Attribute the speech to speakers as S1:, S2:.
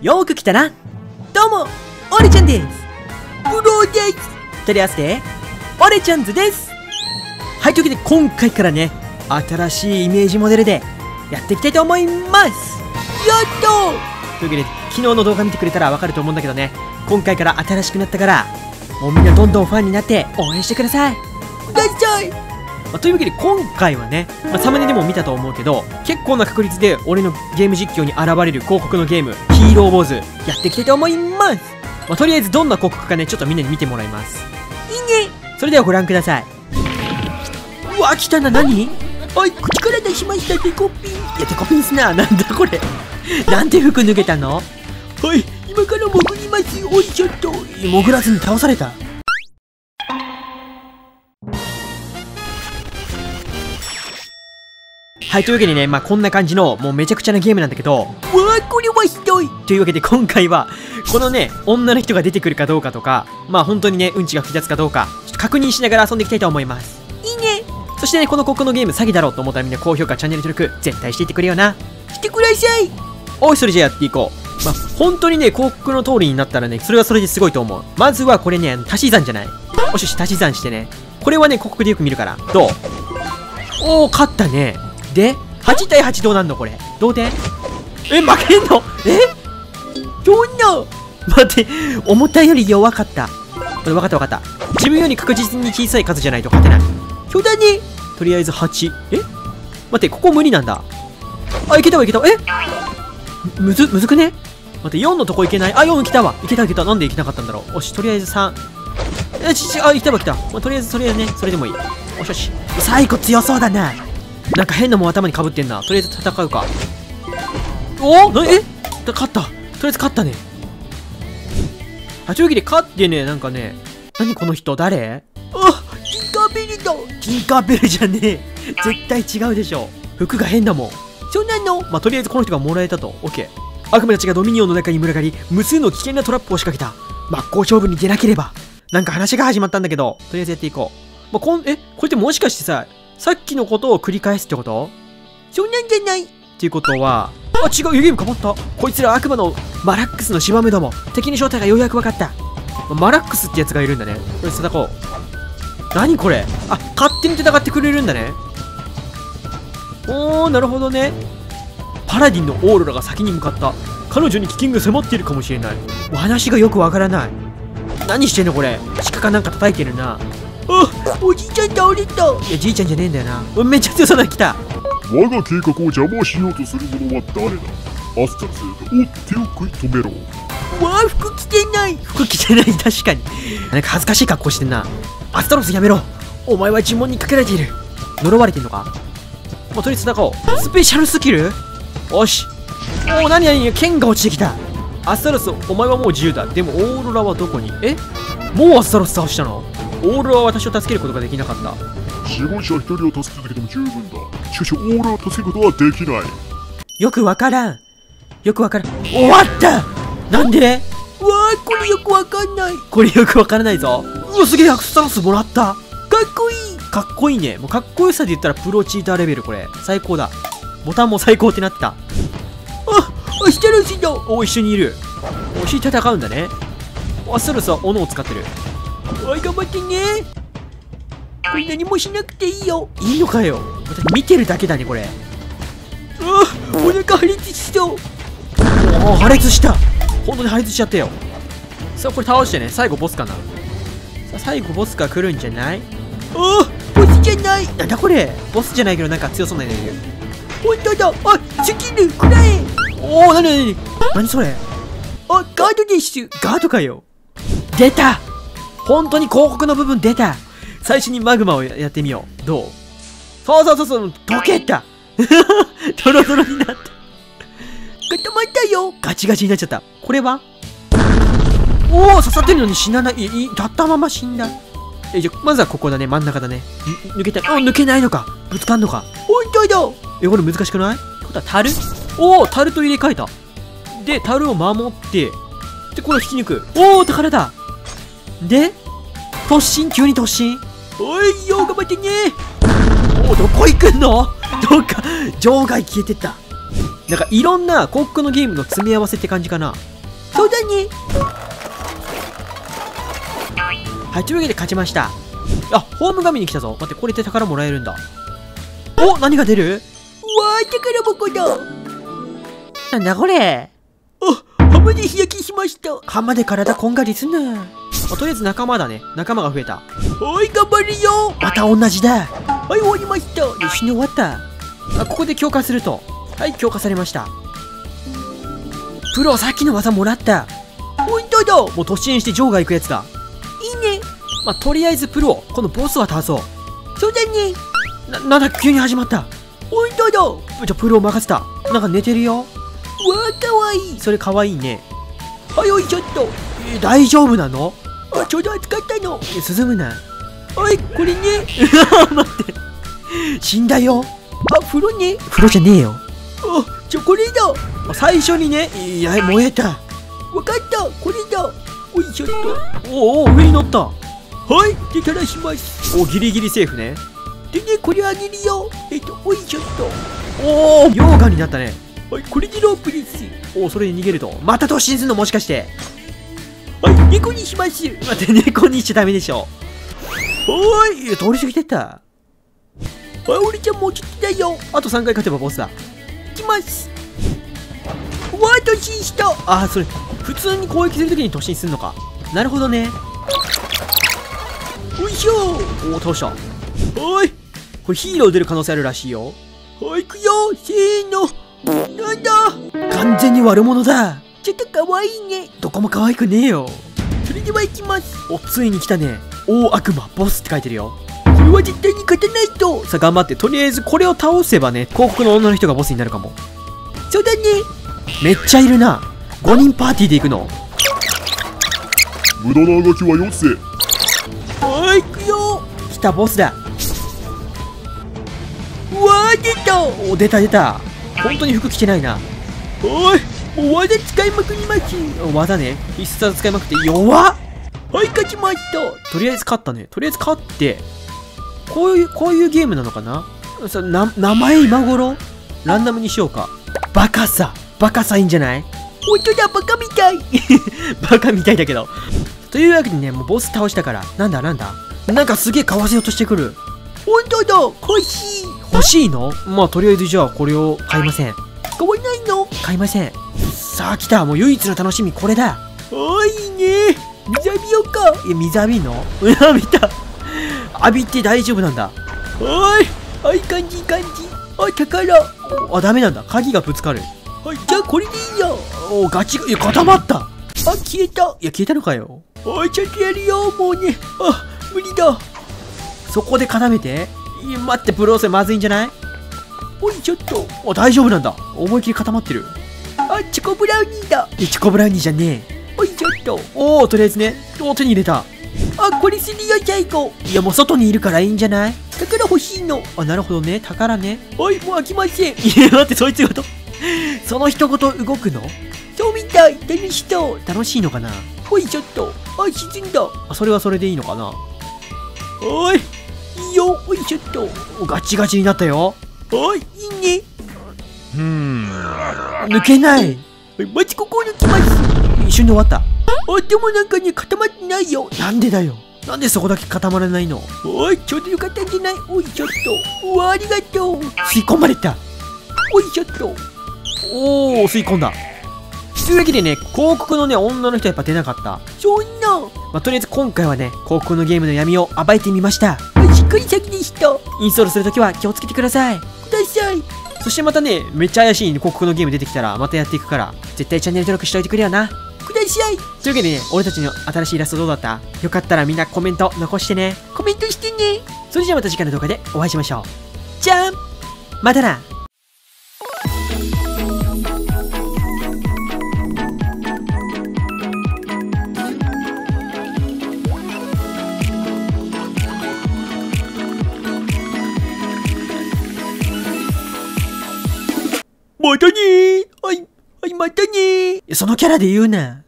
S1: よーく来たな。どうも、オレちゃんです。ブローです。二人合わせて、オレちゃんズです。はい、というわけで今回からね、新しいイメージモデルでやっていきたいと思います。やったというわけで、昨日の動画見てくれたらわかると思うんだけどね、今回から新しくなったから、もうみんなどんどんファンになって応援してください。ください。まあというわけで今回はね、まあ、サムネでも見たと思うけど結構な確率で俺のゲーム実況に現れる広告のゲームヒーロー坊主やっていきたいと思います、まあ、とりあえずどんな広告かねちょっとみんなに見てもらいます。いいね。それではご覧ください。うわ来たな何？おい口から出しましたデコピンいやデコピンすな。なんだこれ。なんで服脱げたの？はい今から潜ります。おいちょっと。潜らずに倒されたはい、というわけでね、まあこんな感じの、もうめちゃくちゃなゲームなんだけど、うわー、これはひどいというわけで今回は、このね、女の人が出てくるかどうかとか、まあ本当にね、うんちが吹き立つかどうか、ちょっと確認しながら遊んでいきたいと思います。いいねそしてね、この国のゲーム詐欺だろうと思ったらみんな高評価、チャンネル登録、絶対していってくれよな。してくださいおい、それじゃあやっていこう。まあ、本当にね、広告の通りになったらね、それはそれですごいと思う。まずはこれね、足し算じゃないよしよし、足し算してね。これはね、広告でよく見るから。どう？おお勝ったねで8対8どうなんのこれ？同点？え負けんの？え？どんな？待って思ったより弱かった。分かった分かった。自分より確実に小さい数じゃないと勝てない。そうだねとりあえず8え？待ってここ無理なんだ。あいけたわいけた。え？むずむずくね？待って4のとこいけない？あ4来たわ。いけたいけた。なんでいけなかったんだろう？よしとりあえず3えちちあいけたわ来た、まあ、とりあえずとりあえずねそれでもいい。よしよし。最後強そうだな。なんか変なもん頭にかぶってんな。とりあえず戦うか。お？なえ？勝った。とりあえず勝ったね。あというわけで勝ってねなんかね。何この人？誰？あティンカーベルだ。ティンカーベルじゃねえ。絶対違うでしょ。服が変だもん。そうなの？まあとりあえずこの人がもらえたと。オッケー悪魔たちがドミニオンの中に群がり無数の危険なトラップを仕掛けた。真っ向勝負に出なければ。なんか話が始まったんだけど。とりあえずやっていこう、まあ、こんえ？これってもしかしてささっきのことを繰り返すってこと？そんなんじゃないっていうことはあ違うゲームかまった。こいつら悪魔のマラックスの島目ども敵の正体がようやく分かった。マラックスってやつがいるんだね。これ戦こう。何これ？あ勝手に戦ってくれるんだね。おーなるほどね。パラディンのオーロラが先に向かった。彼女に危険が迫っているかもしれない。お話がよくわからない。何してんのこれ？鹿かなんか叩いてるな。あおじいちゃん倒れた。いやじいちゃんじゃねえんだよな。うめっちゃ強そうなの来た。
S2: 我が計画を邪魔しようとする者は誰だ？アスタルス追ってを食い止めろ。
S1: わあ服着てない。服着てない確かに。なんか恥ずかしい格好してんな。アスタロスやめろ。お前は呪文にかけられている。呪われてんのか？もうとりあえず戦おう。スペシャルスキル？よし。おお何何剣が落ちてきた。アスタロスお前はもう自由だ。でもオーロラはどこに？え？もうアスタロス倒したの？オーロラは私を助けることができなかった。
S2: 死亡者一人を助けただけでも十分だ。しかしオーロラを助けることはできない。
S1: よくわからん。よくわからん。終わった。なんで？うわあこれよくわかんない。これよくわからないぞ。うわすげえアクスタンスもらった。かっこいい。かっこいいね。もうかっこよさで言ったらプロチーターレベル。これ最高だ。ボタンも最高ってなってた。あアスタロスだお一緒にいる。お一緒に戦うんだね。アスタロスは斧を使ってるおい頑張ってね。これ何もしなくていいよ。いいのかよ。見てるだけだねこれ。うわお腹破裂しそう。お破裂した。本当に破裂しちゃったよ。さあこれ倒してね。最後ボスかな。さあ最後ボスが来るんじゃない？あボスじゃない。なんだこれ。ボスじゃないけどなんか強そうなのいる。本当だあスキルくらえおおなになに。何それ。あガードです。ガードかよ。出た。本当に広告の部分出た。最初にマグマをややってみよう。どう？そうそうそうそう。溶けた。ドロドロになった。固まったよ。ガチガチになっちゃった。これは？おお刺さってるのに死なない。いい立ったまま死んだ。えじゃまずはここだね。真ん中だね。ぬ抜けた。あ抜けないのか。ぶつかんのか。本当だえこれ難しくない？ってことは樽？おお樽と入れ替えた。で樽を守って。でこれを引き抜く。おお宝だで突進急に突進おいよ頑張ってねおおどこ行くの？どっか場外消えてったなんかいろんな広告のゲームの詰め合わせって感じかな。そうだね。はい、というわけで勝ちました。あ、ホーム画面に来たぞ。待って、これで宝もらえるんだ。お何が出る？うわー、宝箱だ。なんだこれ？あ、浜で日焼けしました。浜で体こんがりすな。あとりあえず仲間だね。仲間が増えた。はい、頑張るよ。また同じだ。はい、終わりました。よしね、終わった。あ、ここで強化すると。はい、強化されました。プロ、さっきの技もらった。ほんとだ。もう突進して場外行くやつだ。いいね。まあ、とりあえずプロ、このボスは倒そう。そうだね。な、なんだ、急に始まった。ほんとだ。じゃあ、プロを任せた。なんか寝てるよ。わあ、かわいい。それかわいいね。はい、おい、ちょっと。えー大丈夫なの？あ、ちょうど扱ったの。え進むな。はい、これね。待って。死んだよ。あ、風呂ね。風呂じゃねえよ。あ、チョコレート。最初にね、いや、燃えた。わかった、これだ。おいしょっと。おお、上に乗った。はい、で、垂らします。お、ギリギリセーフね。でね、これあげるよ。えっと、おいしょっと。おお、溶岩になったね。はい、これでロープです。おお、それに逃げると。また突進するのもしかして。はい、猫にします。待って、猫にしちゃダメでしょ。おーい、通り過ぎてった。はい、俺ちゃんもうちょっとだよ。あと3回勝てばボスだ。いきます。うわー、突進した。あー、それ、普通に攻撃するときに突進するのか。なるほどね。おいしょー。おー、倒した。はーい。これヒーロー出る可能性あるらしいよ。はい、行くよせーの。なんだ？完全に悪者だ。ちょっと可愛いね。どこも可愛くねえよ。それでは行きます。お、ついに来たね。大悪魔、ボスって書いてるよ。これは絶対に勝たないと。さあ、頑張って。とりあえずこれを倒せばね、広告の女の人がボスになるかも。そうだね。めっちゃいるな。5人パーティーで行くの。
S2: 無駄なあがきはよせ
S1: はい、行くよ。来た、ボスだ。うわー、出た。お、出た出た。本当に服着てないな。おい、もう技使いまくります。技ね。必殺使いまくって弱っはい、勝ちました。とりあえず勝ったね。とりあえず勝って、こういう、こういうゲームなのかな？さ、な、名前今頃？ランダムにしようか。バカさ。バカさいいんじゃない？本当だ、バカみたい。バカみたいだけど。というわけでね、もうボス倒したから。なんだなんだ？なんかすげえ買わせようとしてくる。本当だ、欲しい。欲しいの？まあとりあえずじゃあこれを買いません。買わないの？買いません。さあ来た、もう唯一の楽しみこれだ。あいいね。水浴びようか。いや、水浴びんの？うわ、見た。浴びて大丈夫なんだ。はい。はい、感じいい感じ。あ、宝。あ、ダメなんだ。鍵がぶつかる。はい、じゃあこれでいいよ。おガチが、いや、固まった。あ、消えた。いや、消えたのかよ。おい、ちゃんとやるよ。もうね。あ、無理だ。そこで固めて。待って、プローセまずいんじゃない？おい、ちょっと。あ、大丈夫なんだ。思いっきり固まってる。あ、チョコブラウニーだ。え、チョコブラウニーじゃねえ。おい、ちょっと。おお、とりあえずね。お手に入れた。あ、これするよ、最後。いや、もう外にいるからいいんじゃない？宝欲しいの。あ、なるほどね。宝ね。はい、もう飽きません。いや、待って、そいつごと。その一言動くの？そうみたい。楽しそう。楽しいのかな？おい、ちょっと。あ、沈んだ。あ、それはそれでいいのかな？おい。いいよ。おい、ちょっと。おガチガチになったよ。はい、いいね。
S2: うーん
S1: 抜けない。マジここを抜きます。一瞬で終わった。あ、でもなんかね、固まってないよ。なんでだよ。なんでそこだけ固まらないの？おい、ちょうどよかったんじゃないおい、ちょっと。うわ、ありがとう。吸い込まれた。おい、ちょっと。おー、吸い込んだ。というわけでね、広告のね、女の人はやっぱ出なかった。そんな。まあ、とりあえず今回はね、広告のゲームの闇を暴いてみました。しっかり先でした。インストールするときは気をつけてください。ください。そしてまたね、めっちゃ怪しい広告のゲーム出てきたら、またやっていくから、絶対チャンネル登録しておいてくれよな。ください。というわけでね、俺たちの新しいイラストどうだった？よかったらみんなコメント残してね。コメントしてね。それじゃあまた次回の動画でお会いしましょう。じゃんまたなそのキャラで言うな。